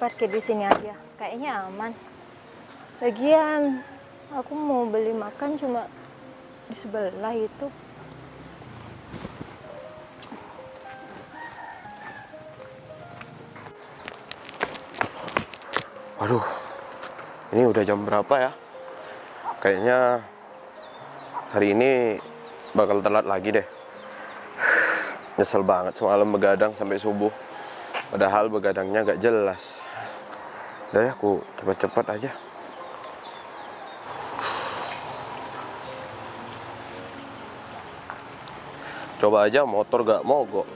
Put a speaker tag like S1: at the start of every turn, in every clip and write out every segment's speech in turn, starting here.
S1: Parkir di sini aja. Kayaknya aman. Lagian, aku mau beli makan cuma di sebelah itu.
S2: Waduh, ini udah jam berapa ya? Kayaknya hari ini bakal telat lagi deh. Nyesel banget semalam begadang sampai subuh. Padahal begadangnya gak jelas. Udah ya, aku cepet-cepet aja. Coba aja motor gak mogok.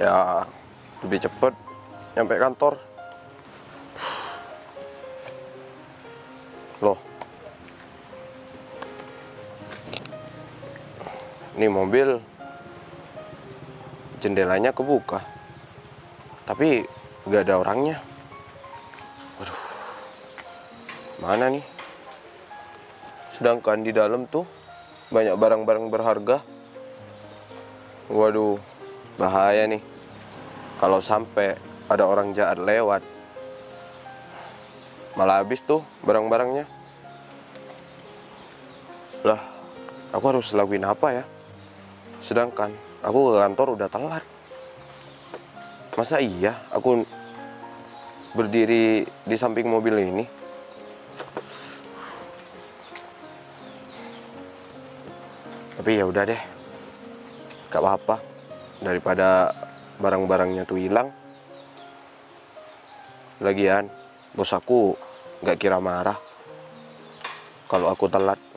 S2: Ya, lebih cepet nyampe kantor. Loh. Ini mobil jendelanya kebuka. Tapi nggak ada orangnya. Waduh. Mana nih? Sedangkan di dalam tuh banyak barang-barang berharga. Waduh, bahaya nih. Kalau sampai ada orang jahat lewat, malah habis tuh barang-barangnya. Lah, aku harus lakuin apa ya? Sedangkan aku ke kantor udah telat. Masa iya aku berdiri di samping mobil ini? Tapi ya udah deh. Gak apa-apa. Daripada barang-barangnya tuh hilang. Lagian, bos aku nggak kira marah kalau aku telat.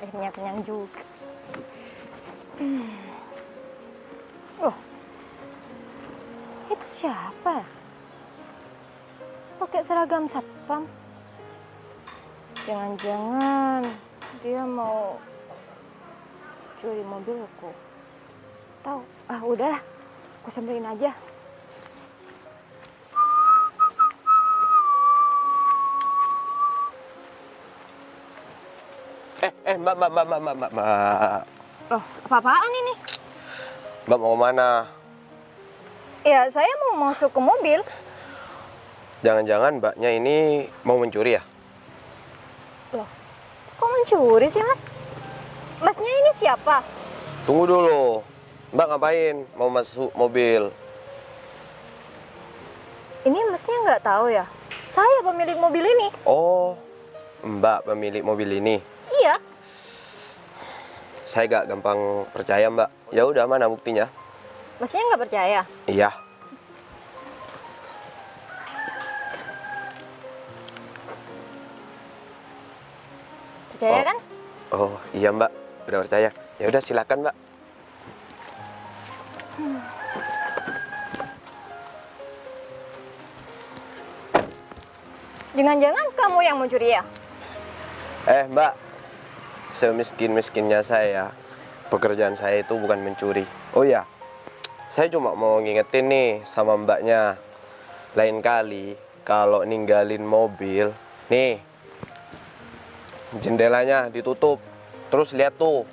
S1: Akhirnya kenyang juga. Hmm. Oh, itu siapa? Pakai seragam satpam. Jangan-jangan dia mau curi mobilku. Tahu? Ah, udahlah. Aku samperin aja.
S2: Eh, mbak, mbak, mbak, mbak, mbak, mbak, mbak.
S1: Loh, apa-apaan ini?
S2: Mbak mau mana?
S1: Ya, saya mau masuk ke mobil.
S2: Jangan-jangan mbaknya ini mau mencuri ya?
S1: Loh, kok mencuri sih, Mas? Masnya ini siapa?
S2: Tunggu dulu. Mbak ngapain? Mau masuk mobil?
S1: Ini masnya nggak tahu ya? Saya pemilik mobil ini.
S2: Oh, mbak pemilik mobil ini. Saya gak gampang percaya mbak. Ya udah mana buktinya?
S1: Masnya nggak percaya?
S2: Iya.
S1: Percaya
S2: Oh.
S1: kan?
S2: Oh iya mbak, udah percaya. Ya udah silakan mbak.
S1: Jangan-jangan kamu yang mencuri ya?
S2: Eh mbak, semiskin-miskinnya saya, pekerjaan saya itu bukan mencuri. Oh iya, saya cuma mau ngingetin nih sama mbaknya. Lain kali kalau ninggalin mobil, nih jendelanya ditutup. Terus lihat tuh,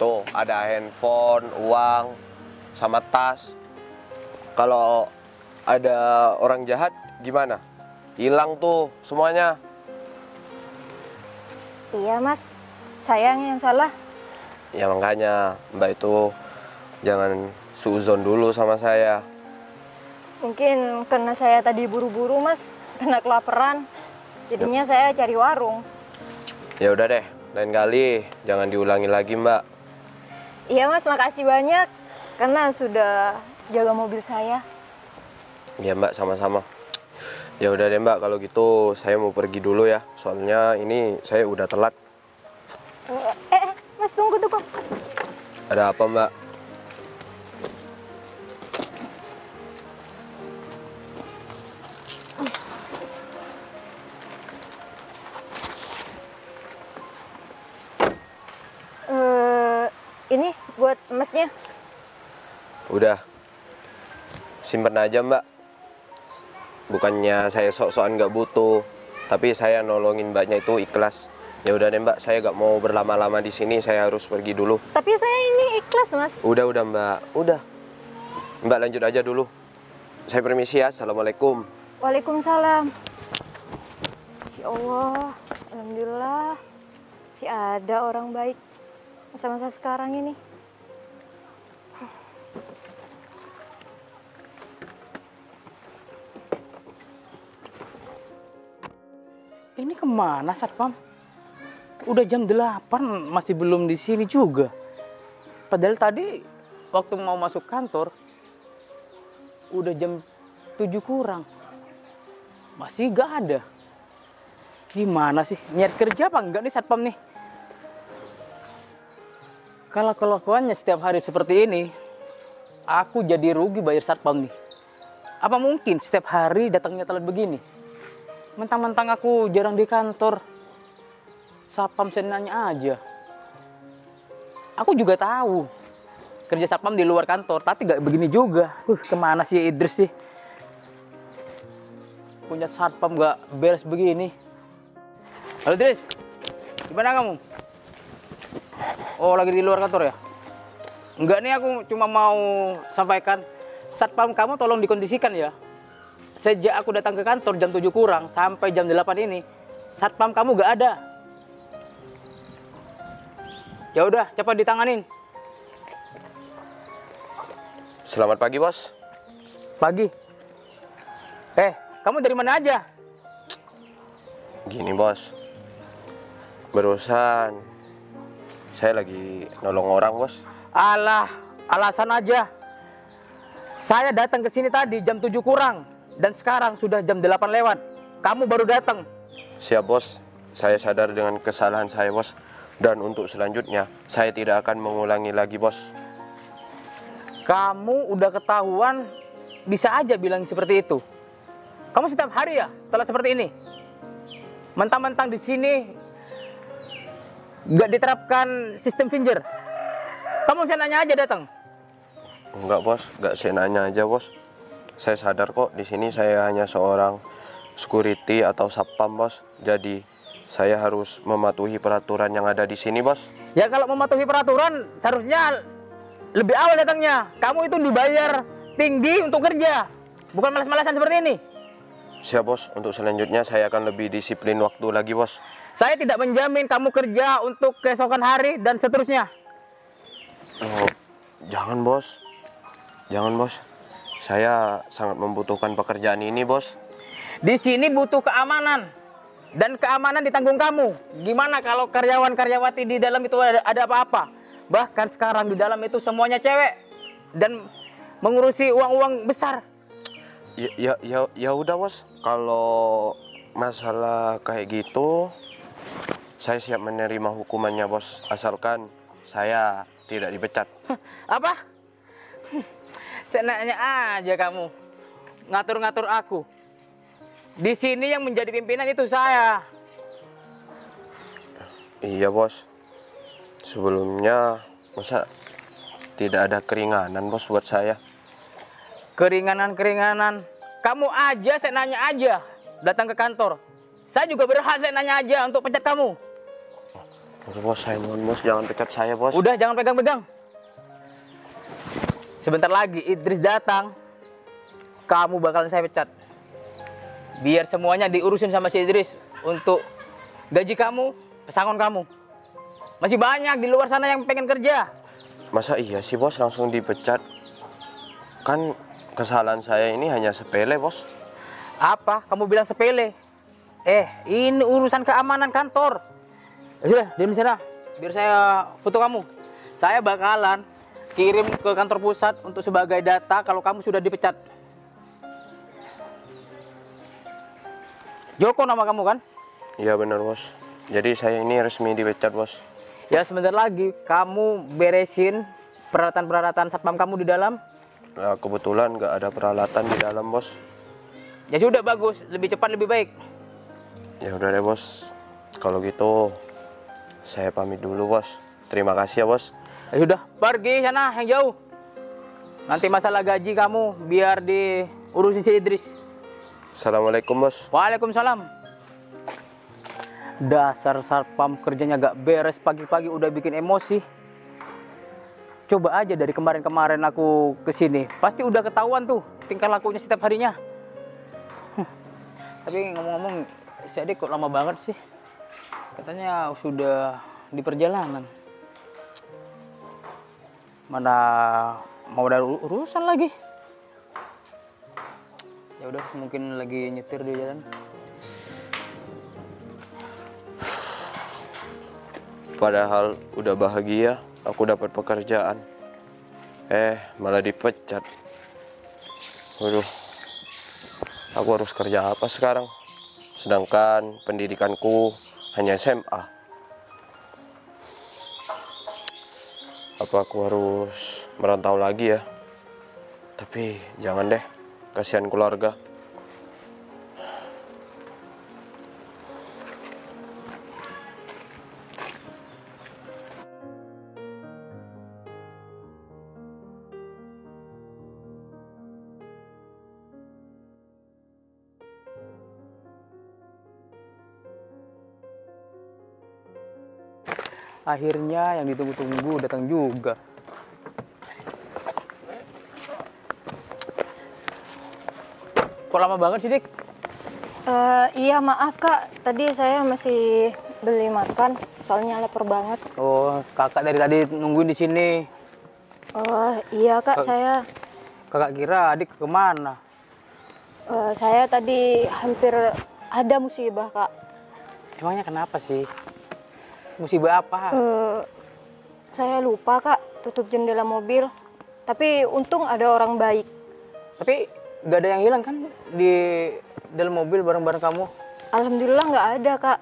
S2: tuh ada handphone, uang, sama tas. Kalau ada orang jahat gimana? Hilang tuh semuanya.
S1: Iya, Mas. Saya yang salah.
S2: Ya makanya Mbak itu jangan suzon dulu sama saya.
S1: Mungkin karena saya tadi buru-buru, Mas. Karena kelaparan. Jadinya saya cari warung.
S2: Ya udah deh, lain kali jangan diulangi lagi Mbak.
S1: Iya, Mas. Makasih banyak. Karena sudah jaga mobil saya.
S2: Ya Mbak sama-sama. Ya udah deh Mbak, kalau gitu saya mau pergi dulu ya. Soalnya ini saya udah telat.
S1: Eh, eh, Mas tunggu tunggu.
S2: Ada apa Mbak?
S1: Eh, ini buat emasnya.
S2: Udah. Simpen aja, Mbak. Bukannya saya sok-sokan nggak butuh, tapi saya nolongin Mbaknya itu ikhlas. Ya udah deh mbak, saya nggak mau berlama-lama di sini. Saya harus pergi dulu.
S1: Tapi saya ini ikhlas mas.
S2: Udah udah mbak, udah. Mbak lanjut aja dulu. Saya permisi ya. Assalamualaikum.
S1: Waalaikumsalam. Ya Allah, alhamdulillah. Si ada orang baik masa-masa sekarang ini.
S3: Ini ke mana Satpam? Udah jam 8 masih belum di sini juga. Padahal tadi waktu mau masuk kantor udah jam 7 kurang. Masih gak ada. Gimana sih? Niat kerja apa enggak nih Satpam nih? Kalau kelakuannya setiap hari seperti ini, aku jadi rugi bayar Satpam nih. Apa mungkin setiap hari datangnya telat begini? Mentang-mentang aku jarang di kantor. Satpam senanya aja. Aku juga tahu. Kerja satpam di luar kantor, tapi gak begini juga. Uh, ke mana sih Idris sih? Punya satpam gak beres begini. Halo Idris, gimana kamu? Oh lagi di luar kantor ya? Enggak nih aku cuma mau sampaikan satpam kamu tolong dikondisikan ya sejak aku datang ke kantor jam 7 kurang sampai jam 8 ini, satpam kamu gak ada. Ya udah, cepat ditanganin.
S2: Selamat pagi bos.
S3: Pagi. Eh, kamu dari mana aja?
S2: Gini bos. Barusan saya lagi nolong orang bos.
S3: Alah, alasan aja. Saya datang ke sini tadi jam 7 kurang dan sekarang sudah jam 8 lewat. Kamu baru datang.
S2: Siap bos. Saya sadar dengan kesalahan saya bos. Dan untuk selanjutnya saya tidak akan mengulangi lagi bos.
S3: Kamu udah ketahuan bisa aja bilang seperti itu. Kamu setiap hari ya telat seperti ini. Mentang-mentang di sini nggak diterapkan sistem finger. Kamu senanya aja datang.
S2: Enggak bos, enggak senanya aja bos. Saya sadar kok di sini saya hanya seorang security atau satpam bos. Jadi saya harus mematuhi peraturan yang ada di sini bos.
S3: Ya kalau mematuhi peraturan seharusnya lebih awal datangnya. Kamu itu dibayar tinggi untuk kerja, bukan malas-malasan seperti ini.
S2: Siap bos, untuk selanjutnya saya akan lebih disiplin waktu lagi bos.
S3: Saya tidak menjamin kamu kerja untuk keesokan hari dan seterusnya.
S2: Oh, jangan bos, jangan bos. Saya sangat membutuhkan pekerjaan ini bos.
S3: Di sini butuh keamanan dan keamanan ditanggung kamu. Gimana kalau karyawan-karyawati di dalam itu ada apa-apa? Bahkan sekarang di dalam itu semuanya cewek dan mengurusi uang-uang besar.
S2: Ya ya ya, ya udah bos. Kalau masalah kayak gitu, saya siap menerima hukumannya bos. Asalkan saya tidak dipecat.
S3: Apa? Senaknya aja kamu ngatur-ngatur aku. Di sini yang menjadi pimpinan itu saya.
S2: Iya bos. Sebelumnya masa tidak ada keringanan bos buat saya.
S3: Keringanan-keringanan. Kamu aja, saya nanya aja. Datang ke kantor. Saya juga berhak saya nanya aja untuk pecat kamu.
S2: Udah bos, saya mohon bos jangan pecat saya bos.
S3: Udah, jangan pegang-pegang. Sebentar lagi Idris datang. Kamu bakalan saya pecat. Biar semuanya diurusin sama si Idris untuk gaji kamu, pesangon kamu. Masih banyak di luar sana yang pengen kerja.
S2: Masa iya sih bos langsung dipecat? Kan kesalahan saya ini hanya sepele bos.
S3: Apa? Kamu bilang sepele? Eh, ini urusan keamanan kantor. Ya sudah, diam di sana. Biar saya foto kamu. Saya bakalan kirim ke kantor pusat untuk sebagai data kalau kamu sudah dipecat. Joko nama kamu kan?
S2: Iya benar bos. Jadi saya ini resmi dipecat bos.
S3: Ya sebentar lagi kamu beresin peralatan-peralatan satpam kamu di dalam.
S2: Nah, kebetulan nggak ada peralatan di dalam bos.
S3: Ya sudah bagus, lebih cepat lebih baik.
S2: Ya udah deh bos. Kalau gitu saya pamit dulu bos. Terima kasih ya bos.
S3: Ya sudah, pergi sana yang jauh. Nanti masalah gaji kamu biar diurusi si Idris.
S2: Assalamualaikum bos.
S3: Waalaikumsalam. Dasar satpam kerjanya gak beres pagi-pagi udah bikin emosi. Coba aja dari kemarin-kemarin aku ke sini, pasti udah ketahuan tuh tingkah lakunya setiap harinya. Tapi ngomong-ngomong, si adik kok lama banget sih? Katanya sudah di perjalanan. Mana mau ada ur- urusan lagi? Udah, mungkin lagi nyetir di jalan.
S2: Padahal udah bahagia, aku dapat pekerjaan. Eh, malah dipecat. Waduh, aku harus kerja apa sekarang? Sedangkan pendidikanku hanya SMA. Apa aku harus merantau lagi ya? Tapi jangan deh, kasihan keluarga.
S3: Akhirnya yang ditunggu-tunggu datang juga. Kok lama banget sih, Dik?
S1: Eh, iya maaf kak, tadi saya masih beli makan, soalnya lapar banget.
S3: Oh, kakak dari tadi nungguin di sini.
S1: Oh iya kak, saya
S3: Kakak kira adik ke mana?
S1: eh, saya tadi hampir ada musibah kak.
S3: Emangnya kenapa sih? Musibah apa?
S1: Eh, saya lupa kak tutup jendela mobil, tapi untung ada orang baik.
S3: Tapi gak ada yang hilang kan di dalam mobil bareng-bareng kamu?
S1: Alhamdulillah nggak ada kak.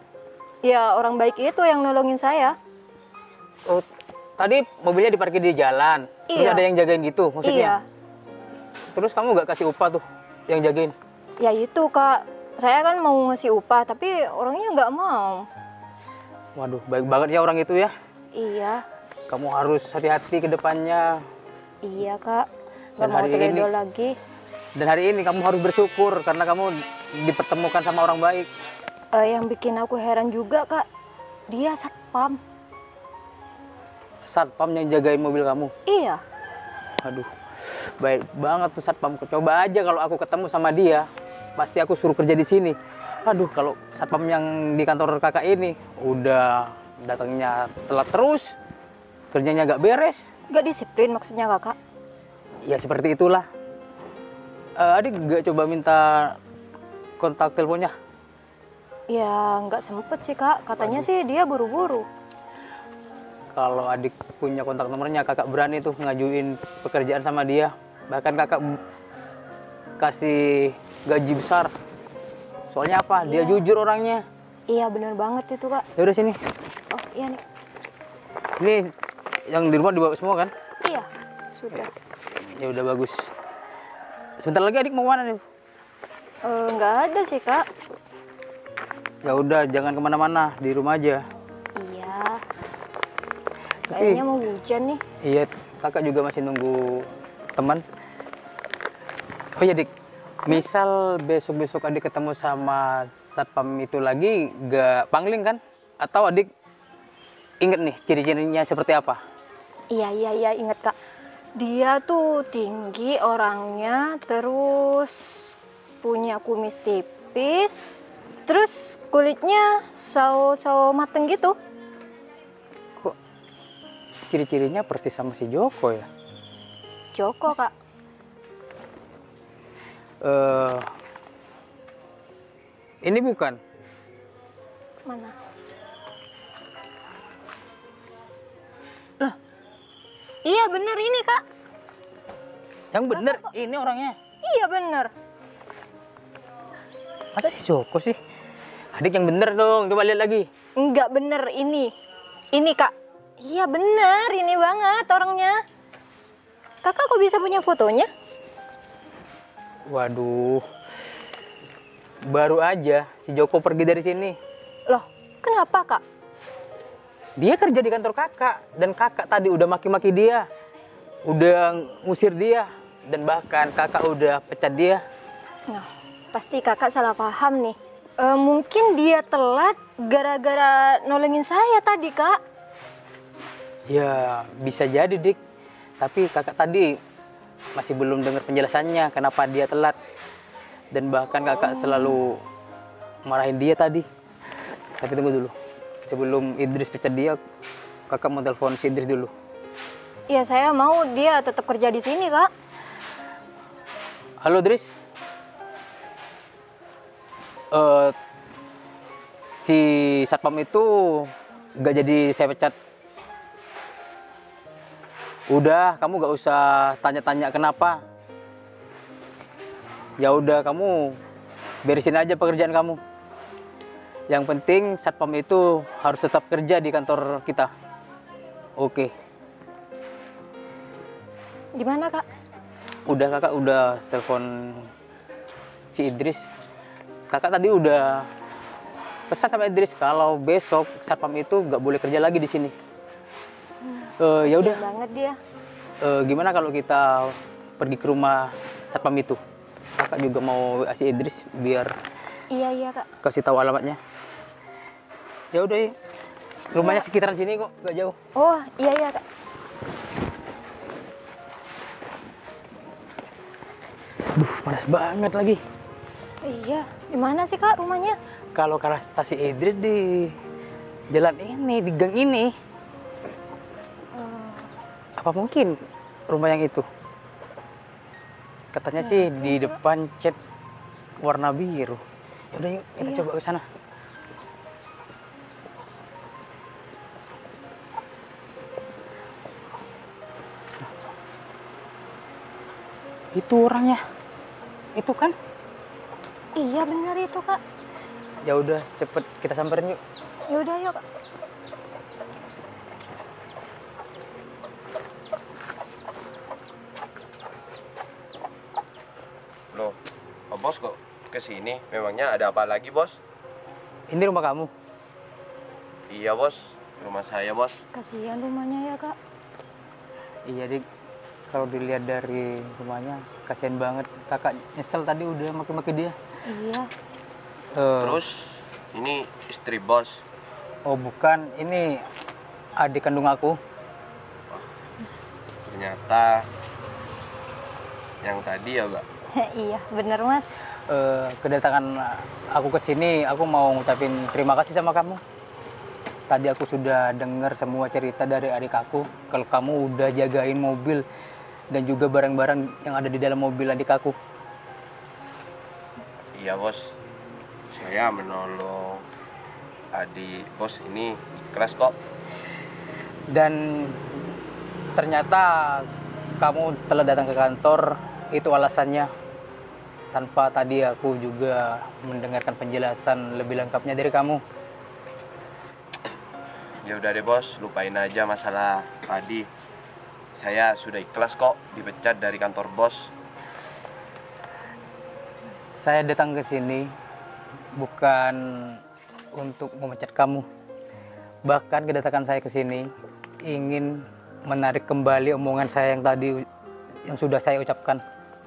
S1: Ya orang baik itu yang nolongin saya.
S3: Oh, tadi mobilnya diparkir di jalan. Terus
S1: Iya.
S3: ada yang jagain gitu maksudnya?
S1: Iya,
S3: Terus kamu gak kasih upah tuh yang jagain?
S1: ya itu kak. Saya kan mau ngasih upah, tapi orangnya nggak mau.
S3: Waduh, baik banget ya orang itu ya.
S1: Iya,
S3: Kamu harus hati-hati ke depannya.
S1: iya kak. Nggak
S3: Dan
S1: mau
S3: hari ini-
S1: lagi.
S3: Dan hari ini kamu harus bersyukur karena kamu dipertemukan sama orang baik.
S1: Eh, yang bikin aku heran juga kak, dia satpam.
S3: Satpam yang jagain mobil kamu.
S1: Iya,
S3: Aduh, baik banget tuh satpam. Coba aja kalau aku ketemu sama dia, pasti aku suruh kerja di sini. Aduh, kalau satpam yang di kantor kakak ini udah datangnya telat terus, kerjanya gak beres.
S1: nggak disiplin maksudnya kakak.
S3: Ya seperti itulah. Eh, adik gak coba minta kontak teleponnya?
S1: Ya nggak sempet sih kak, katanya sih dia buru-buru.
S3: Kalau adik punya kontak nomornya, kakak berani tuh ngajuin pekerjaan sama dia. Bahkan kakak kasih gaji besar. Soalnya apa? Dia jujur orangnya.
S1: Iya bener banget itu kak.
S3: Ya udah sini.
S1: Oh iya nih,
S3: Ini yang di rumah dibawa semua kan?
S1: iya sudah.
S3: Ya udah bagus. Sebentar lagi adik mau mana nih?
S1: Eh, nggak ada sih kak.
S3: Ya udah, jangan ke mana-mana, di rumah aja.
S1: Iya. Kayaknya mau hujan nih.
S3: Iya, kakak juga masih nunggu teman. Oh ya dik, misal besok-besok adik ketemu sama satpam itu lagi, gak pangling kan? Atau adik inget nih ciri-cirinya seperti apa?
S1: Iya iya iya inget kak. Dia tuh tinggi orangnya, terus punya kumis tipis, terus kulitnya sawo-sawo mateng gitu.
S3: Kok ciri-cirinya persis sama si Joko ya?
S1: Joko kak.
S3: Eh, ini bukan.
S1: Mana? Iya bener ini kak.
S3: Yang bener, ini orangnya.
S1: Iya bener.
S3: Masa si Joko sih? Adik yang bener dong, coba lihat lagi.
S1: Enggak bener ini. Ini kak. Iya bener, ini banget orangnya. Kakak kok bisa punya fotonya?
S3: Waduh. Baru aja si Joko pergi dari sini.
S1: Loh, kenapa kak?
S3: Dia kerja di kantor kakak dan kakak tadi udah maki-maki dia, udah ngusir dia dan bahkan kakak udah pecat dia.
S1: Nah, pasti kakak salah paham nih. Eh, mungkin dia telat gara-gara nolongin saya tadi, Kak.
S3: Ya bisa jadi dik, tapi kakak tadi masih belum dengar penjelasannya kenapa dia telat dan bahkan kakak selalu marahin dia tadi. Tapi tunggu dulu, sebelum Idris pecat dia, kakak mau telepon si Idris dulu.
S1: Ya, saya mau dia tetap kerja di sini, Kak.
S3: Halo Idris, Eh, si satpam itu nggak jadi saya pecat. Udah, kamu nggak usah tanya-tanya kenapa. Ya udah, kamu beresin aja pekerjaan kamu. Yang penting satpam itu harus tetap kerja di kantor kita. Oke,
S1: Gimana, Kak?
S3: udah kakak udah telepon si Idris. Kakak tadi udah pesan sama Idris kalau besok satpam itu nggak boleh kerja lagi di sini. Eh, ya udah,
S1: banget dia.
S3: eh, gimana kalau kita pergi ke rumah satpam itu? Kakak juga mau kasih Idris biar
S1: Iya, iya, Kak.
S3: kasih tahu alamatnya. Ya udah, ya. rumahnya sekitaran sini kok, nggak jauh.
S1: Oh, iya, iya, Kak.
S3: Duh, panas banget lagi.
S1: Iya, di mana sih, Kak, rumahnya?
S3: Kalau ke arah stasi Idris di jalan ini, di gang ini,
S1: Eh,
S3: apa mungkin rumah yang itu? Katanya sih di depan cat warna biru. Yaudah yuk kita
S1: Iya.
S3: coba ke sana. Itu orangnya. Itu kan?
S1: iya, benar itu, Kak.
S3: Ya udah, cepet kita samperin yuk.
S1: Ya udah, yuk, Kak.
S2: Loh, oh, bos kok ke sini? Memangnya ada apa lagi, bos?
S3: Ini rumah kamu.
S2: Iya, bos. Rumah saya, bos.
S1: Kasihan rumahnya ya, Kak.
S3: Iya dik, kalau dilihat dari rumahnya kasihan banget. Kakak nyesel tadi udah maki-maki dia.
S1: Iya.
S3: Eh,
S2: Terus, ini istri bos.
S3: Oh bukan, ini adik kandung aku.
S2: Ternyata yang tadi ya, Mbak.
S1: iya, bener, Mas.
S3: Eh, kedatangan aku ke sini, aku mau ngucapin terima kasih sama kamu. Tadi aku sudah dengar semua cerita dari adik aku, kalau kamu udah jagain mobil dan juga barang-barang yang ada di dalam mobil adik aku.
S2: Iya, bos. Saya menolong adik bos ini ikhlas kok.
S3: dan ternyata kamu telah datang ke kantor itu alasannya tanpa tadi aku juga mendengarkan penjelasan lebih lengkapnya dari kamu
S2: Ya udah deh, bos. Lupain aja masalah tadi. Saya sudah ikhlas kok dipecat dari kantor bos.
S3: saya datang ke sini bukan untuk memecat kamu bahkan kedatangan saya ke sini ingin menarik kembali omongan saya yang tadi yang sudah saya ucapkan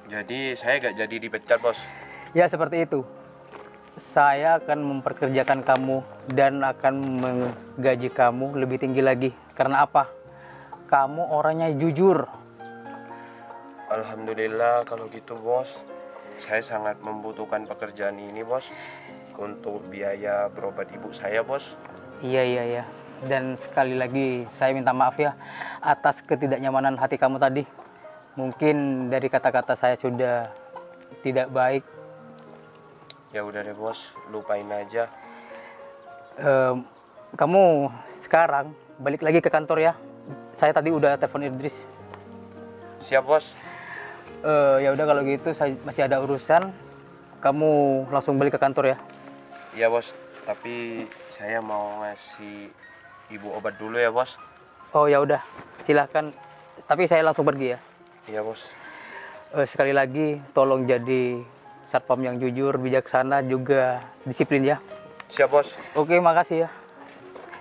S2: Jadi saya gak jadi dipecat, bos.
S3: Ya seperti itu. Saya akan memperkerjakan kamu dan akan menggaji kamu lebih tinggi lagi. Karena apa? Kamu orangnya jujur.
S2: Alhamdulillah kalau gitu, bos. Saya sangat membutuhkan pekerjaan ini, bos. Untuk biaya berobat ibu saya, bos.
S3: Iya iya iya. Dan sekali lagi saya minta maaf ya atas ketidaknyamanan hati kamu tadi. Mungkin dari kata-kata saya sudah tidak baik.
S2: Ya udah deh, bos. Lupain aja.
S3: Em, kamu sekarang balik lagi ke kantor ya. Saya tadi udah telepon Idris.
S2: Siap, bos.
S3: Eh, ya udah kalau gitu saya masih ada urusan. Kamu langsung balik ke kantor ya.
S2: Iya, bos. Tapi saya mau ngasih ibu obat dulu ya, bos.
S3: Oh ya udah, silahkan. Tapi saya langsung pergi ya.
S2: Iya, bos.
S3: Eh, sekali lagi, tolong jadi satpam yang jujur, bijaksana, juga disiplin ya.
S2: Siap, bos.
S3: Oke, makasih ya.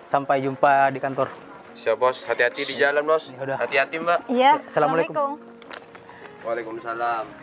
S3: Sampai jumpa di kantor.
S2: Siap bos, hati-hati di jalan bos. Hati-hati mbak.
S1: Iya. Assalamualaikum.
S2: Waalaikumsalam.